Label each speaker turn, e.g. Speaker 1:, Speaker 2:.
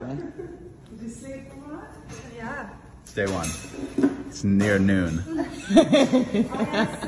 Speaker 1: Did you sleep a lot?
Speaker 2: Yeah.
Speaker 3: It's day one. It's near noon.